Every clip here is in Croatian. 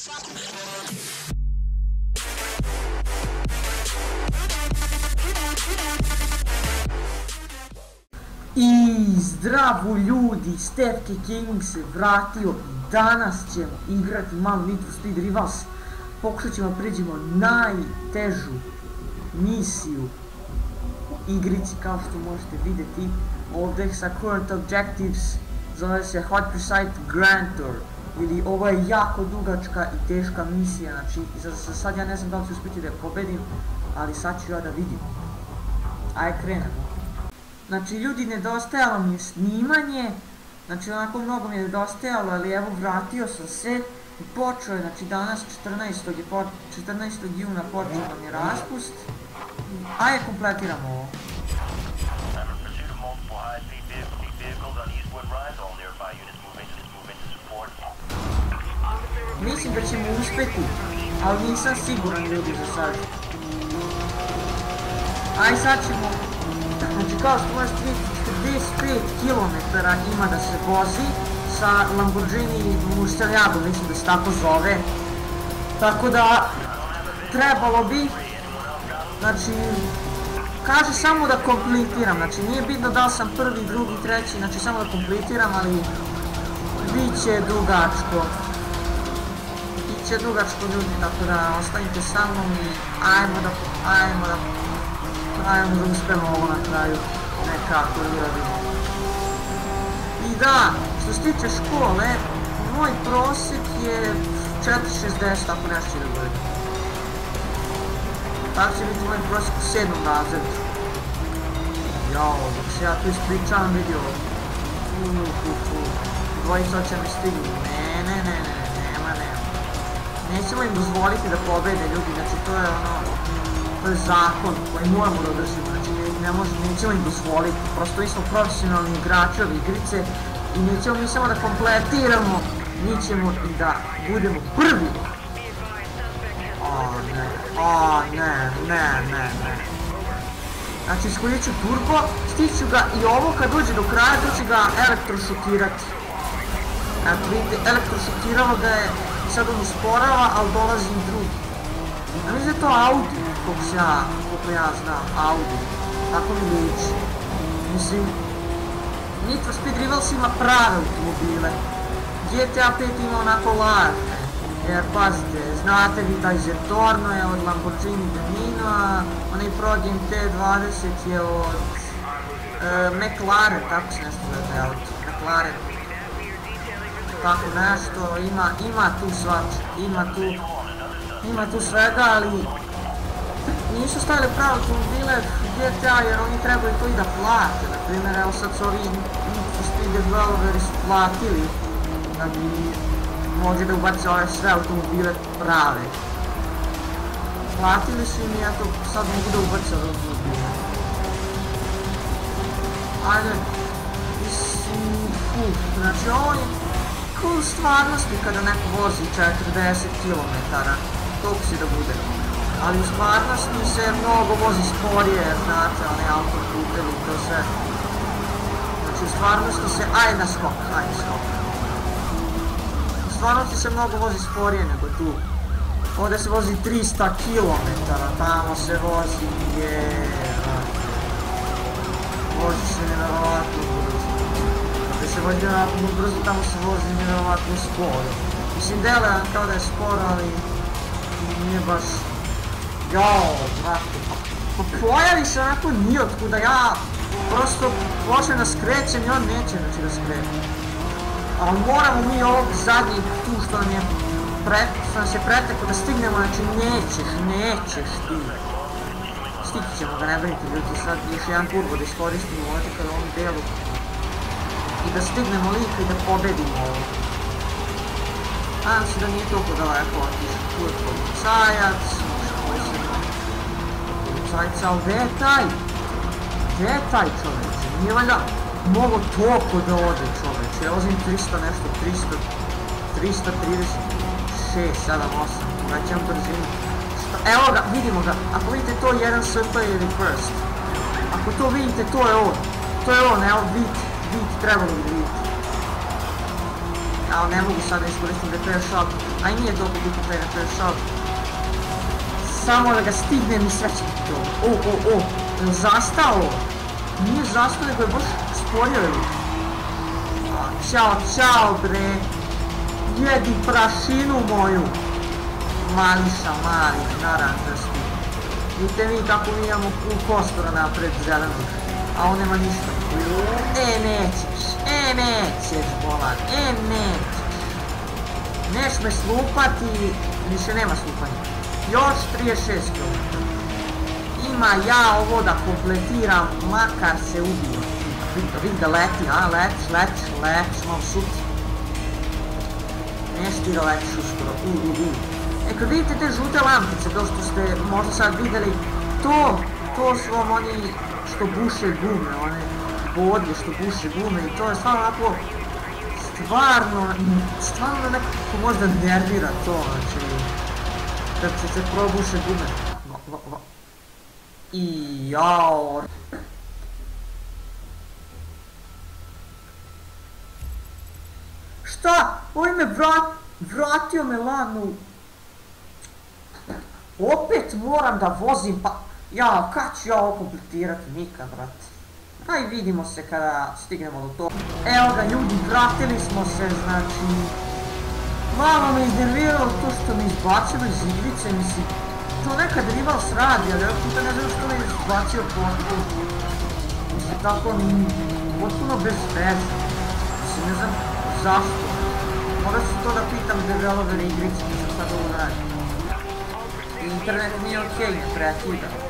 I zdravo ljudi, Stepke King se vratio, danas ćemo igrati malo Need for Speed Rivals. Pokušat ćemo pređemo najtežu misiju u igrici kao što možete vidjeti. Ovdje sa current objectives zove se Hot Pursuit Grand Tour. Ili ovo je jako dugačka i teška misija, znači za, sad ja ne znam da li ću uspjeti da je pobedim, ali sad ću ja da vidim. Ajde krenemo. Znači ljudi nedostajalo mi je snimanje, znači onako mnogo mi je nedostajalo, ali evo vratio sam se i počeo je, znači danas 14. Je, 14. juna počeo nam je raspust. Ajde kompletiramo ovo. Mislim da ćemo uspjeti, ali nisam siguran ljudi za sad. Aj sad ćemo Znači kao što možete vidjeti 45 km ima da se vozi sa Lamborghini Murcielago, mislim da se tako zove. Tako da trebalo bi, znači kaže samo da kompletiram, znači nije bitno da sam prvi, drugi, treći, znači samo da kompletiram, ali bit će dugačko. Će dugačko ljudi, tako da ostanite sa mnom i ajmo da, ajmo da Ajmo da uspemo ovo na kraju nekako uradimo. I da, što se tiče škole, moj prosjek je 4.60 ako nešto da bude. Tako će biti moj prosjek u 7. razredu. Jao, dok se ja tu ispričavam vidio. Dvojica će mi stignu. Ne, ne, ne, ne. Nećemo im dozvoliti da pobede ljudi, znači to je ono, to je zakon koji moramo da držimo, znači ne možemo, nećemo im dozvoliti, prosto mi smo profesionalni igrači ove igrice i nećemo mi samo da kompletiramo, mi ćemo i da budemo prvi. O ne, o ne, ne, ne, ne. Znači iskodit ću turbo, stiću ga i ovo kad dođe do kraja, to će ga elektrošokirati. Eto vidite, elektrošokiralo ga je, sad on usporava, ali dolazi i drugi. Ja mislim da je to Audi, koliko se ja, koliko ja znam, Audi. Tako mi liči. Mislim, Need for Speed Rivals ima prave automobile. GTA 5 ima onako lažne. Jer pazite, znate vi da Zetorno je od Lamborghini Domino, a onaj Pro T20 je od e, McLaren, tako se nešto zove taj auto, McLaren. Tako nešto, ima, ima tu svač, ima tu ima tu svega, ali nisu stavili pravo automobile GTA jer oni trebaju to i da plate. Na primjer, evo sad su ovi Speed developeri su platili da bi mogli da ove sve automobile prave. Platili su im i eto sad mogu da ubaci ove automobile. Ajde, mislim, uf, znači ovo je cool stvarnosti kada neko vozi 40 km toliko si da bude. Ali u stvarnosti se mnogo vozi sporije, znate, one autoputevi, to se... Znači u stvarnosti se, aj na skok, aj na skok. U stvarnosti se mnogo vozi sporije nego tu. Ovdje se vozi 300 km, tamo se vozi, je... Vozi se nevjerovatno se vozi nevjerovatno brzo, tamo se vozi nevjerovatno sporo. Mislim, dele kao da je sporo, ali nije baš... Jao, brate, pa pojavi se onako nijotkuda, ja prosto počnem da skrećem i on neće znači da skreće. Ali moramo mi ovog zadnjeg tu što nam je pre, što je preteko da stignemo, znači nećeš, nećeš ti. Stići ćemo ga, ne brinite ljudi, sad još jedan turbo da iskoristimo ovdje kada ovom delu. Da stignemo lika i da pobedimo ovo. Nadam se da nije toliko daleko otišao. Tu je policajac, policajac, ali gdje je taj? Gdje je taj čoveče? Nije valjda mogo toliko da ode čoveče. Ja vozim 300 nešto, 300, 336, 7, 8, vraćam brzinu. Evo ga, vidimo ga. Ako vidite to je jedan SP ili first. Ako to vidite, to je on. To je on, evo, vid, vid, trebalo bi vidjeti. ali ne mogu sada iskoristiti repair shop, a i nije toliko bitno taj repair shop. Samo da ga stignem i sve će to. O, o, o, je zastao? Nije zastao, nego je baš sporio ili? Ćao, čao bre. Jedi prašinu moju. Mališa, mali, naranđasti. Vidite vi kako mi imamo u kostora napred zelenog. A on nema ništa. E, nećeš. E, nećeš, bolan. E, nećeš. Neš me slupati. Više nema slupanja. Još 36 km. Ima ja ovo da kompletiram, makar se ubio. Vidite, vidi da leti, a, letiš, letiš, letiš, malo šuti. Neš ti da letiš uskoro, u, u, u. E, kad vidite te žute lampice, to što ste možda sad vidjeli, to, to su vam oni što buše gume, one bodje što buše gume i to je stvarno onako, stvarno, stvarno nekako možda nervira to, znači, kad se se probuše gume. I jao. Šta? Oj me vrat, vratio me lanu. Opet moram da vozim, pa... Ja, kad ću ja ovo kompletirati? Nikad, brate. Aj vidimo se kada stignemo do toga. Evo ga ljudi, vratili smo se, znači... Malo me iznerviralo to što me izbacilo iz igrice, mislim... To nekad Rivals radi, ali ovog puta ne znam što me izbacio potpuno. Mislim, tako potpuno bez veze. Mislim, ne znam zašto. Morat ću to da pitam developere igrice, što sad ovo radi. Internet nije okej, prekidan.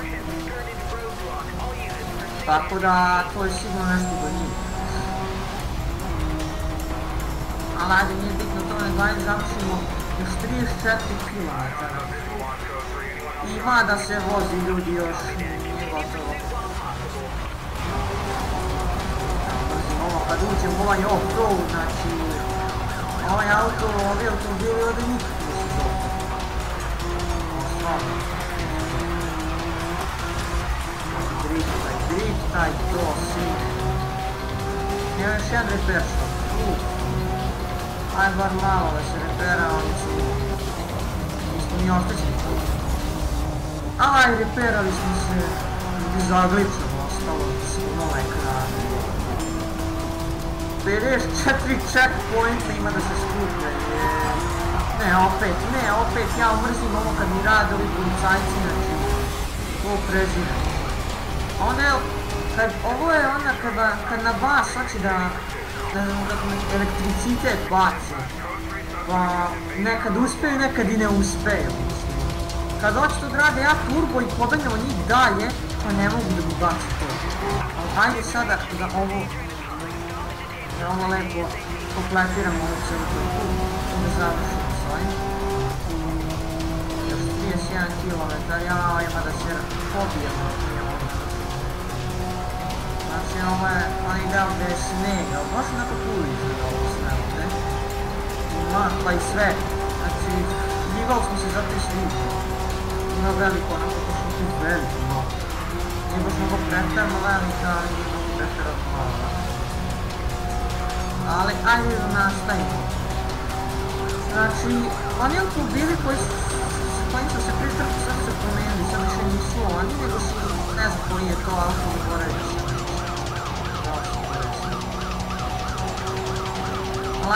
Tako da, to je sigurno nešto do njih. Ali ajde, nije bitno to, nego ajde završimo još 34 km. Ima da se vozi ljudi još, nije gotovo. Brzim ovo kad uđem ovaj off-road, znači... Ovaj auto, ovdje nikako nisu dobro. Driftaj, to si. Evo još jedan shop. Aj bar malo da se repera, oni su... Nismo ni tu. Aj, reperali smo se. Zaglično ostalo s nova ekrana. 54 checkpointa ima da se skuplja. Ne, opet, ne, opet, ja mrzim ovo kad mi rade ovi policajci, znači, to prezirem. Onda je, kad, ovo je onda kada, kad na bas hoće da, kako me elektricitet baci. Pa nekad uspeju, nekad i ne uspeju. Kad hoćete da rade ja turbo i pobegnemo njih dalje, pa ne mogu da mi baci to. Ajde sada da ovo, da ovo lepo kompletiramo ovu cijelu turbu da završimo s ovim. Još 31 km, ja ima da se pobijemo. Znači ovo je onaj deo gdje je sneg, ali baš onako cool izgleda ovo sve ovdje. Makla i sve. Znači, divali smo se zato i sviđa. Ima veliko, onako to što tu veliko malo. Nije baš mnogo pretarno velika, ali nije mnogo pretarno malo. Ali, ajde da nastavimo. Znači, oni automobili koji su, se pritrku sad se promijenili, sad više nisu oni, nego su, ne znam koji je to auto, moraju da se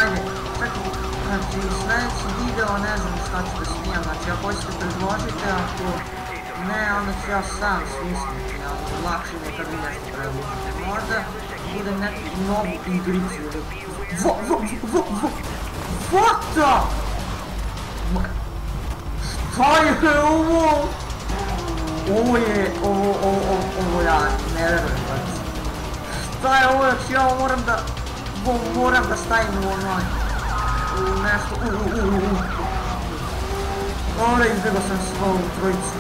ajde, čekaj, znači sljedeći video ne znam šta ću da snijam, znači ako hoćete predložite, ako ne, onda ću ja sam smisliti, ali lakše mi je kad vi nešto predložite. Možda bude neku novu igricu ili... Vo, vo, vo, vo, what the? Šta je ovo? Ovo je, ovo, ovo, ovo, ovo ja ne verujem, znači. Šta je ovo, znači ja moram da moram da stavim u ono... U nešto... U, u, u, u. Dobro, izbjegao sam svoju trojicu.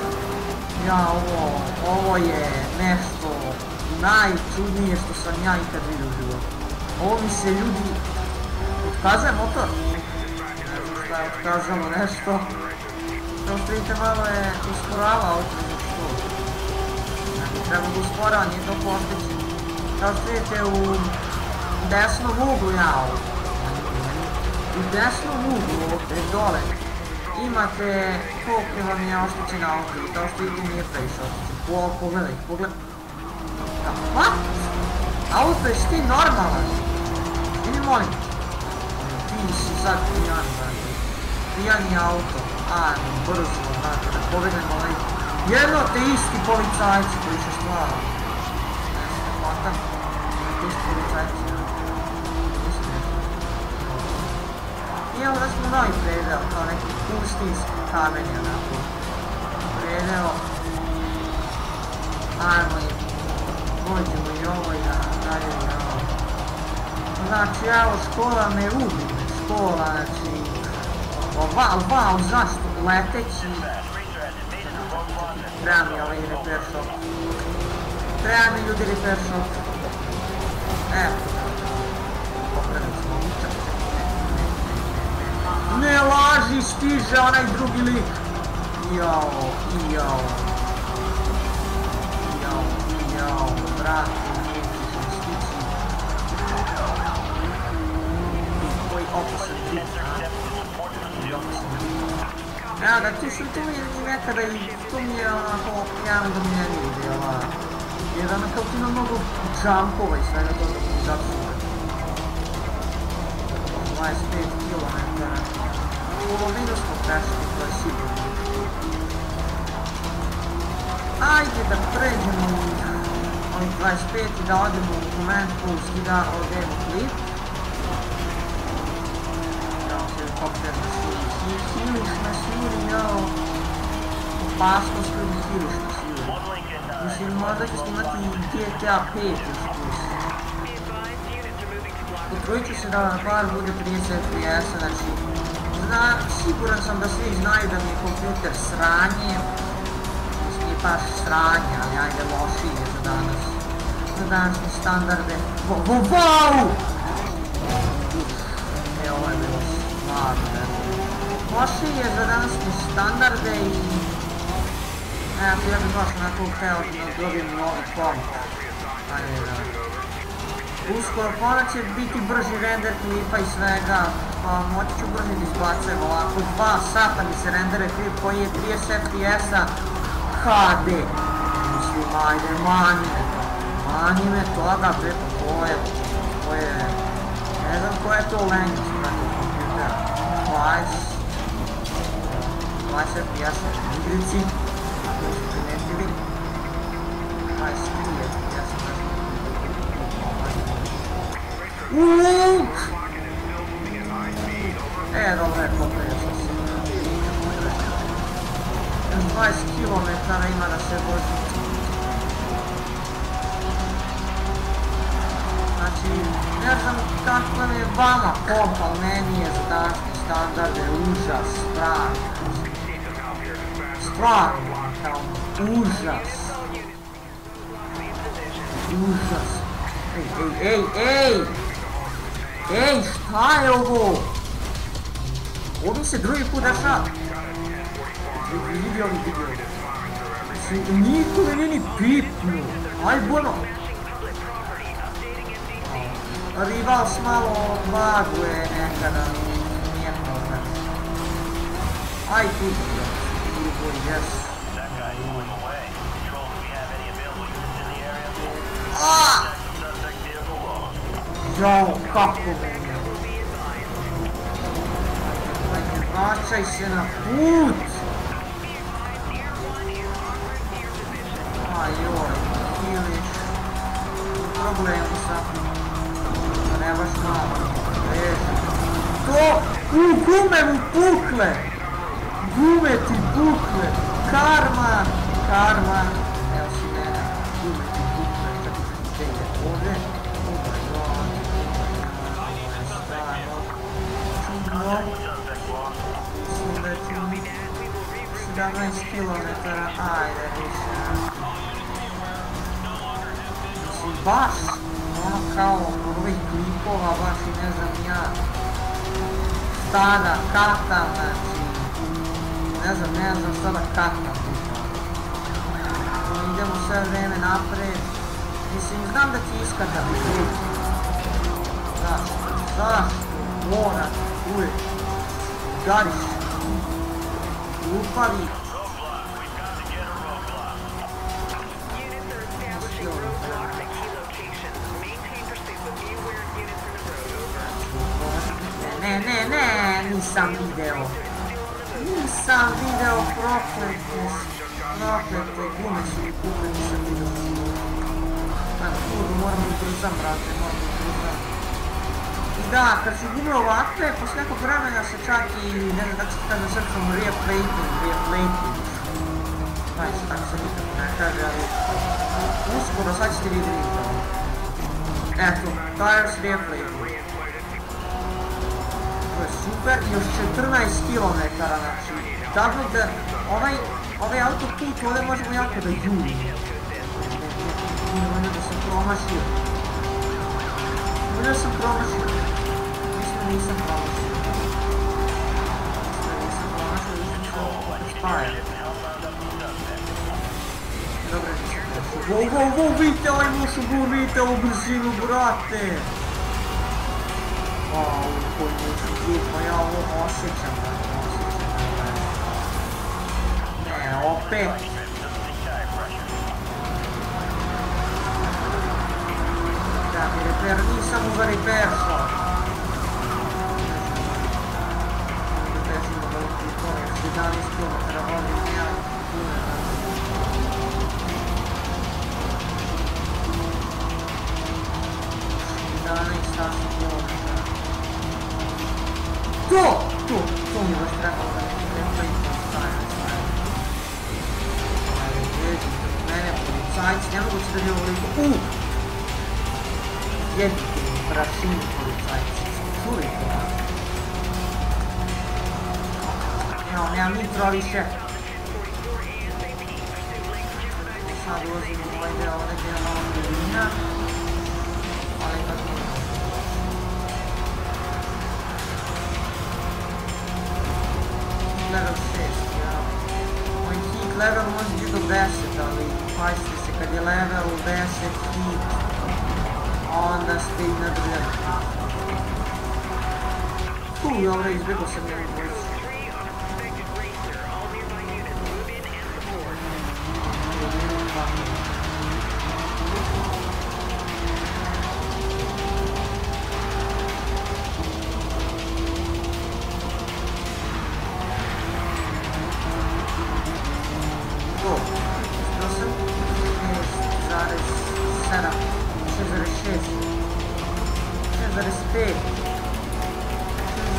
Ja, ovo, ovo je nešto najčudnije što sam ja ikad vidio u životu. Ovo mi se ljudi... Otkazuje motor? Šta je otkazalo nešto. Kao što vidite malo je usporava auto za što. Znači treba da usporava, nije to postići. Kao što vidite u desnom uglu ja ovo. u desnom uglu ovdje dole imate koliko vam je oštećen auto i kao što vidite nije previše oštećen. Po, pogledaj. Da, what? Auto je ti normalan? Ili molim? Ti si sad pijan. Pijani auto. A, brzo, brate, da pogledajmo ovaj. Jedno te isti policajci koji se stvarno. Ne se I evo da smo novi predeo, kao neki pustinski kamen je onako. Predeo. Ajmo i dođemo i ovo i da dalje i ovo. Znači, evo, škola me ubi. Škola, znači... Wow, wow, zašto? Leteći... Treba mi ovaj repair shop. Treba mi ljudi repair shop. Evo. Ne laži, stiže onaj drugi lik. Jao, jao. Jao, jao, brate. Evo ga, ti su tu mi nekada i tu mi je onako jedan do mene ide, ova. Jer ono kao ti ima mnogo jumpova i svega toga mi zapsuva. 25 km. Polovinu smo prešli, to je sigurno. Ajde da pređemo u ovih 25 i da odemo u moment post i da odemo klip. Da, helikopter nas juri, hiliš nas juri, jao. Opasnost ljudi hiliš nas juri. Mislim, možda ću snimati GTA 5 uspus. Potrudit ću se da na par bude 30 fps znači, zna, siguran sam da svi znaju da mi je kompjuter sranje, mislim nije baš sranje, ali ajde lošiji je za danas, za današnje standarde. Wow, wow, wow! E, ovo je bilo stvarno, ne Lošiji je za današnje standarde i... Evo, ja bih baš onako hteo da dobijem novi komp. Ajde. Uskoro će biti brži render klipa i svega, pa moći ću brže da izbacujem ovako, 2 sata mi se rendere klip koji je 30 fps-a HD. Mislim, ajde, mani me to, mani me toga, bre, pa je, to je, ne znam ko je to lenjić preko kompjutera, 20, 20 fps-a igrici, ako primetili, 23 fps-a Uuuu! E, dobro je sam se. 20 km ima da se vozi. Znači, ne znam je vama ali meni je za današnje standarde užas, strah. Stvarno, kao užas. Užas. Ej, ej, ej, ej! Ej, šta je ovo? Ovo mi se drugi put dešava. Vidi ovi video. Znači, niko me nije ni pipnuo. Aj, bueno. Rivals malo laguje nekada. Nije problem. Aj. Tu yes. Ah! Jao, kako me je. Vraćaj se na put! Aj joj, hiliš. Problemu sam. Da ne baš malo. To! U, gume mu pukle! Gume ti pukle! Karma! Karma! 17 km, ajde više. Baš, ono kao ovih klipova, baš i ne znam ja. Stada, katam, znači. Ne znam, ne znam šta da katam. Idemo sve vreme napred. Mislim, znam da će iskakati. Zašto? Zašto? Mora. Uvijek. Gariš. Upavi. Units are establishing roadblocks at key locations. Maintain pursuit with you where units in the road. Over. Ne, ne, ne, nisam video. Nisam video proklete, proklete gume su mi kupe, nisam video. Na kurvu, moram ubrzam, brate, moram ubrzam. Da, kad su gume ovakve, posle nekog vremena se čak i, ne znam kako se kaže srcom, replating, replating. Taj se tako se nikako ne kaže, ali uskoro sad ćete vidjeti to. Eto, tires replating. To je super, još 14 km, znači, tako da ovaj, ovaj autoput ovdje možemo jako da juri. Možda da sam promašio. Možda sam promašio. Mislim da nisam promašio. Mislim da nisam promašio, mislim da sam spaja. Dobro, nisam. Wow, wow, wow, vidite ovaj mušu bur, vidite ovu brzinu, brate! Wow, koji mušu bur, pa ja ovo osjećam, brate. Ne, opet. Da, mi reper, nisam level može do 10, ali pazite se, kad je level 10 hit, onda ste i nadrljani. Tu, dobro, izbjegao sam jedan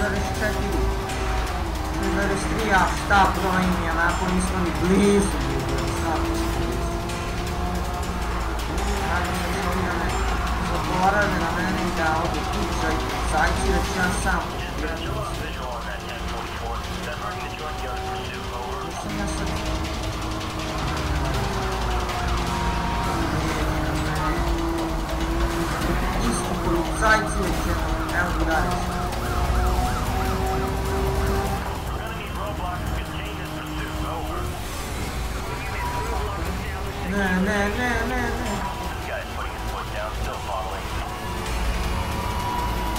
6,4, 6,3, a šta brojim je, onako nismo ni blizu bili, sad smo blizu. Ajde sad se ovi da ne zaborave na mene i da odu kuća i isti policajci već jedno, evo mi dalje. Ne, ne, ne, ne, ne.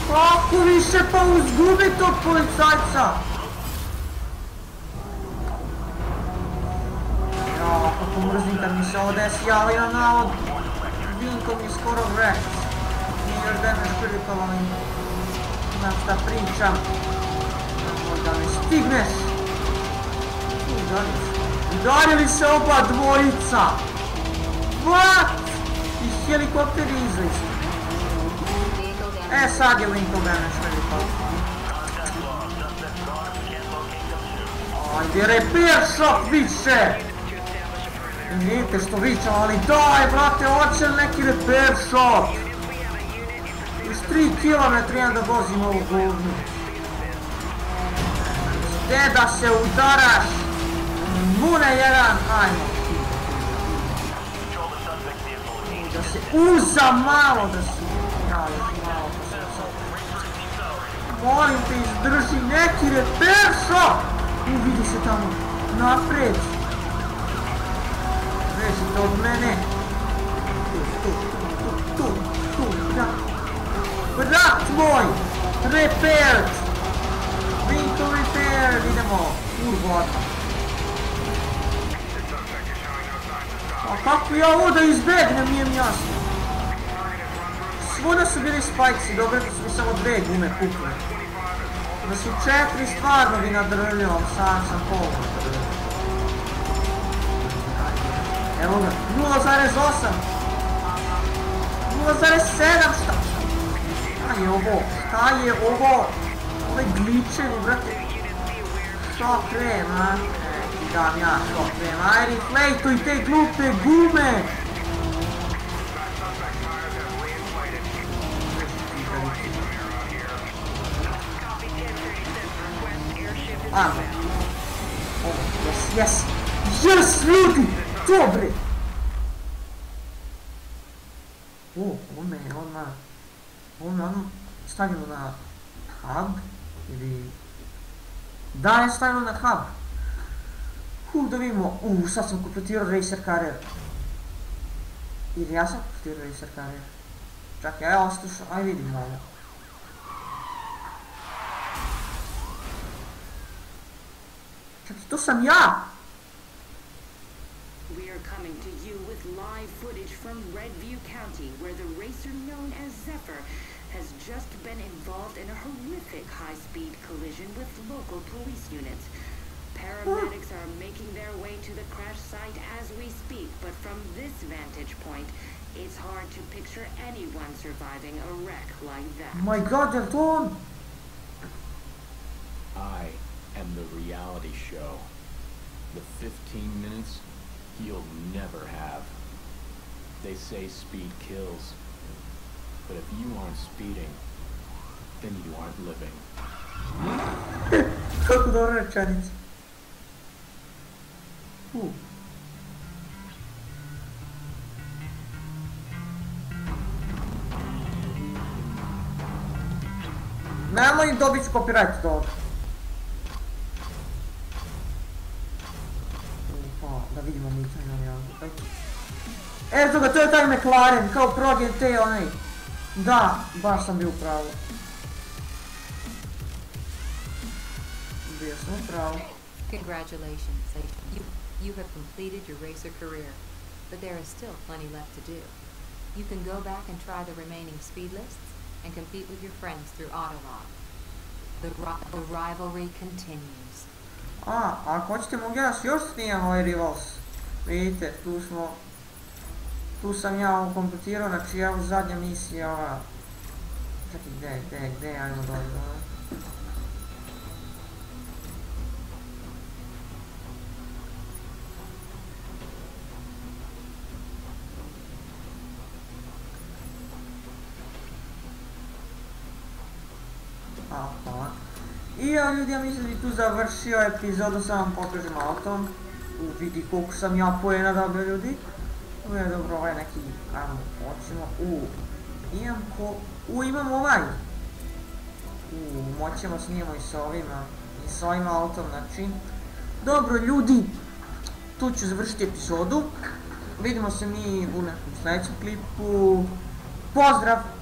Kako više pa uzgubi tog policajca? Ja, kako mrzim kad mi se ovo desi, ali ja navod Vinko mi skoro vreć. Nije još dene škripalo i imam šta pričam. Nemoj da me stigneš. Udarili se oba dvojica. What? I helikopter izliš. E sad je Vinko mene škripalo. Ajde, repair shop više! Vidite što vičam, ali daj, brate, hoće neki repair shop? Još 3 km imam da vozim ovu govnu. Gdje da se udaraš? Mune jedan, ajmo. Se uza malo da. Ja, još malo. Molim te, izdrži neki repair shop! U, vidi se tamo, napred. Vezite od mene. Tu, tu, tu, tu, tu, da. Brat moj! Repaired! auto repair, idemo, turbo auto. A kako ja ovo da izbegnem, nije mi jasno. Svuda su bili spajci, dobro da su mi samo dve gume kupile. Da su četiri stvarno bi nadrljao, sam sam nadrljao. Evo ga, 0,8 0,7 šta? Šta je ovo? Šta je ovo? Ove gličevi, brate. Što krem, dam ja što krem. Ajde, flejtuj te glupe gume! Copy 1037. Request airship is Ajmo. Ovo, jes, jes. Jes, ljudi! Dobre! O, ovo me je odmah... Ovo me odmah na hub ili... Da, je stavilo na hub. Hu, da vidimo. U, sad sam kompletirao Racer Carrier. Ili ja sam kompletirao Racer Carrier. Čakaj, ja ostašao, aj vidimo ovo. Čakaj, to sam ja! We are coming to you with live footage from Redview County, where the racer known as Zephyr has just been involved in a horrific high-speed collision with local police units. Paramedics are making their way to the crash site as we speak, but from this vantage point, it's hard to picture anyone surviving a wreck like that. My god, they're done! I am the reality show. The 15 minutes you'll never have. They say speed kills. But if you aren't speeding, then you aren't living. Kako dobra rečenica. Uh. Nemoj dobit ću copyright to. Pa, da vidimo mi to imam ja. Eto ga, to je taj McLaren, kao Pro GT onaj. Da, baš sam bio u pravu. Bio sam u pravu. Congratulations. You, have completed your racer career, but there is still plenty left to do. You can go back and try the remaining speed lists and compete with your friends through Autolog. The, the rivalry continues. A, ako mogu ja još snijem ovaj Rivals. Vidite, tu smo... Tu sam ja kompletirao, znači evo zadnja misija ova... Čekaj, gdje, gdje, gdje, ajmo dolje, dolje. Aha. I ja ljudi, ja mislim da bi tu završio epizodu, sam vam pokažem autom. U vidi koliko sam ja poena dobio ljudi. Ovo je dobro, ovaj neki, ajmo, hoćemo, u, imam ko, u, imam ovaj. U, moćemo snijemo i s ovima, i s ovim autom, znači. Dobro ljudi, tu ću završiti epizodu. Vidimo se mi u nekom sljedećem klipu. Pozdrav!